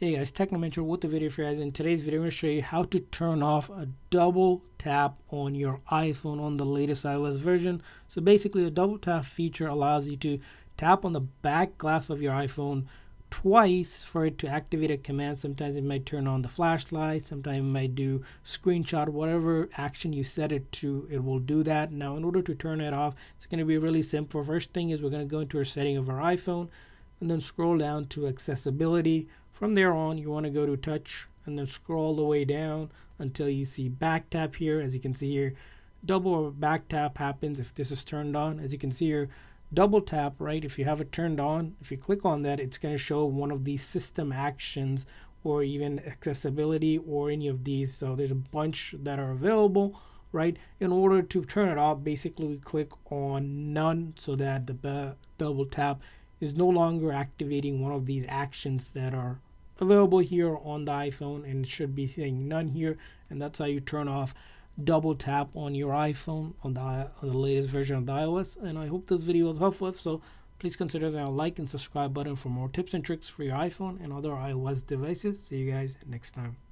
Hey guys, Technomentary with the video for you guys. In today's video, I'm going to show you how to turn off a double tap on your iPhone on the latest iOS version. So basically, a double tap feature allows you to tap on the back glass of your iPhone twice for it to activate a command. Sometimes it might turn on the flashlight, sometimes it might do screenshot, whatever action you set it to, it will do that. Now, in order to turn it off, it's going to be really simple. First thing is we're going to go into our setting of our iPhone and then scroll down to accessibility from there on, you want to go to touch and then scroll all the way down until you see back tap here. As you can see here, double back tap happens if this is turned on. As you can see here, double tap, right? If you have it turned on, if you click on that, it's going to show one of these system actions or even accessibility or any of these. So there's a bunch that are available, right? In order to turn it off, basically we click on none so that the double tap is no longer activating one of these actions that are available here on the iPhone and should be saying none here. And that's how you turn off double tap on your iPhone on the, on the latest version of the iOS. And I hope this video was helpful. So please consider that like and subscribe button for more tips and tricks for your iPhone and other iOS devices. See you guys next time